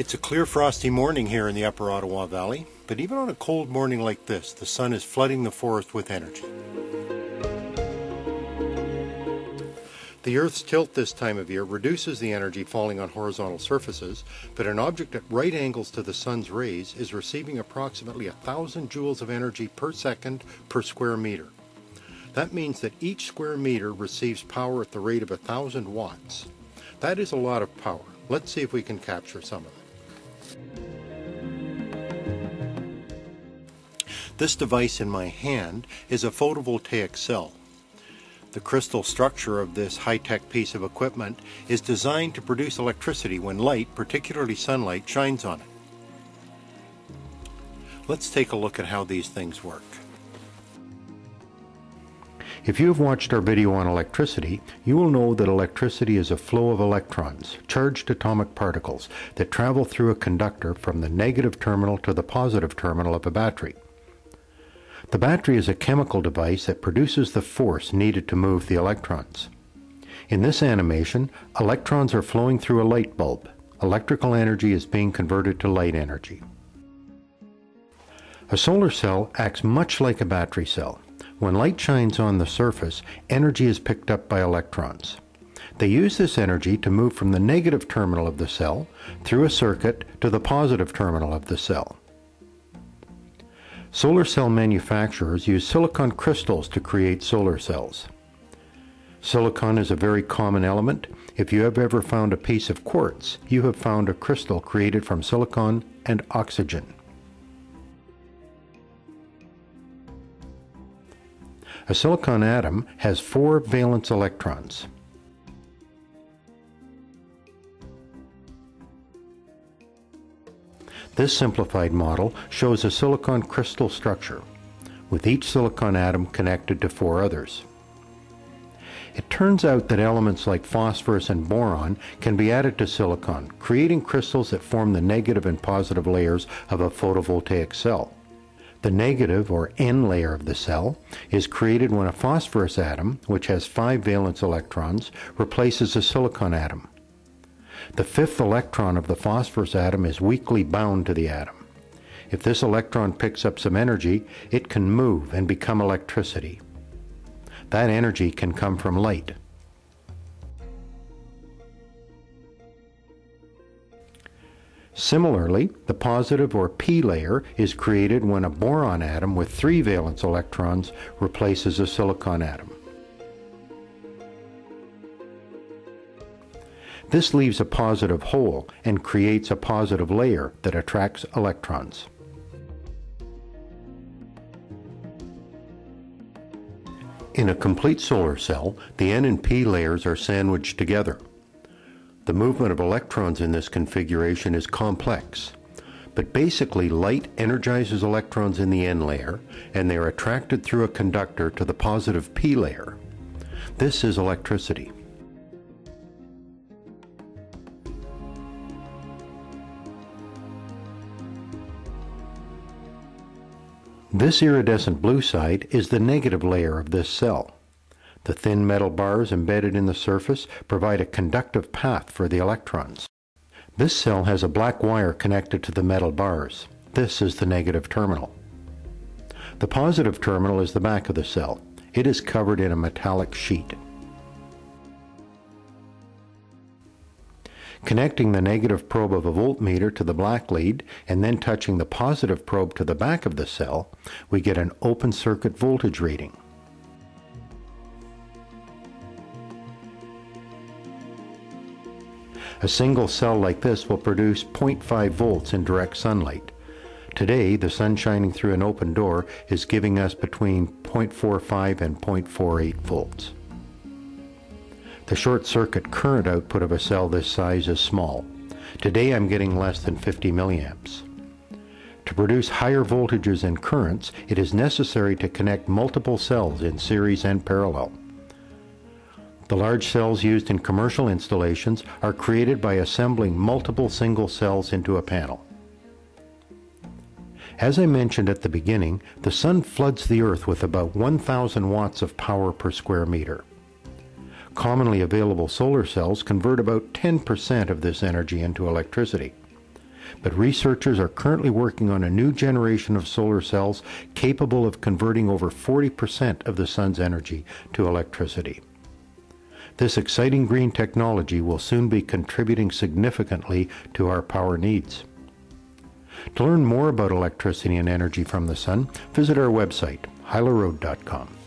It's a clear frosty morning here in the upper Ottawa Valley, but even on a cold morning like this, the sun is flooding the forest with energy. The Earth's tilt this time of year reduces the energy falling on horizontal surfaces, but an object at right angles to the sun's rays is receiving approximately 1,000 joules of energy per second per square meter. That means that each square meter receives power at the rate of 1,000 watts. That is a lot of power. Let's see if we can capture some of it. This device in my hand is a photovoltaic cell. The crystal structure of this high-tech piece of equipment is designed to produce electricity when light, particularly sunlight, shines on it. Let's take a look at how these things work. If you have watched our video on electricity, you will know that electricity is a flow of electrons, charged atomic particles, that travel through a conductor from the negative terminal to the positive terminal of a battery. The battery is a chemical device that produces the force needed to move the electrons. In this animation, electrons are flowing through a light bulb. Electrical energy is being converted to light energy. A solar cell acts much like a battery cell. When light shines on the surface, energy is picked up by electrons. They use this energy to move from the negative terminal of the cell through a circuit to the positive terminal of the cell. Solar cell manufacturers use silicon crystals to create solar cells. Silicon is a very common element. If you have ever found a piece of quartz, you have found a crystal created from silicon and oxygen. A silicon atom has four valence electrons. This simplified model shows a silicon crystal structure, with each silicon atom connected to four others. It turns out that elements like phosphorus and boron can be added to silicon, creating crystals that form the negative and positive layers of a photovoltaic cell. The negative or N layer of the cell is created when a phosphorus atom, which has five valence electrons, replaces a silicon atom. The fifth electron of the phosphorus atom is weakly bound to the atom. If this electron picks up some energy, it can move and become electricity. That energy can come from light. Similarly, the positive or p layer is created when a boron atom with three valence electrons replaces a silicon atom. This leaves a positive hole and creates a positive layer that attracts electrons. In a complete solar cell, the N and P layers are sandwiched together. The movement of electrons in this configuration is complex, but basically light energizes electrons in the N layer and they are attracted through a conductor to the positive P layer. This is electricity. This iridescent blue side is the negative layer of this cell. The thin metal bars embedded in the surface provide a conductive path for the electrons. This cell has a black wire connected to the metal bars. This is the negative terminal. The positive terminal is the back of the cell. It is covered in a metallic sheet. Connecting the negative probe of a voltmeter to the black lead and then touching the positive probe to the back of the cell, we get an open circuit voltage reading. A single cell like this will produce 0.5 volts in direct sunlight. Today, the sun shining through an open door is giving us between 0.45 and 0.48 volts. The short circuit current output of a cell this size is small. Today I'm getting less than 50 milliamps. To produce higher voltages and currents, it is necessary to connect multiple cells in series and parallel. The large cells used in commercial installations are created by assembling multiple single cells into a panel. As I mentioned at the beginning, the sun floods the earth with about 1,000 watts of power per square meter. Commonly available solar cells convert about 10% of this energy into electricity. but researchers are currently working on a new generation of solar cells capable of converting over 40% of the sun's energy to electricity. This exciting green technology will soon be contributing significantly to our power needs. To learn more about electricity and energy from the sun, visit our website, hylaroad.com.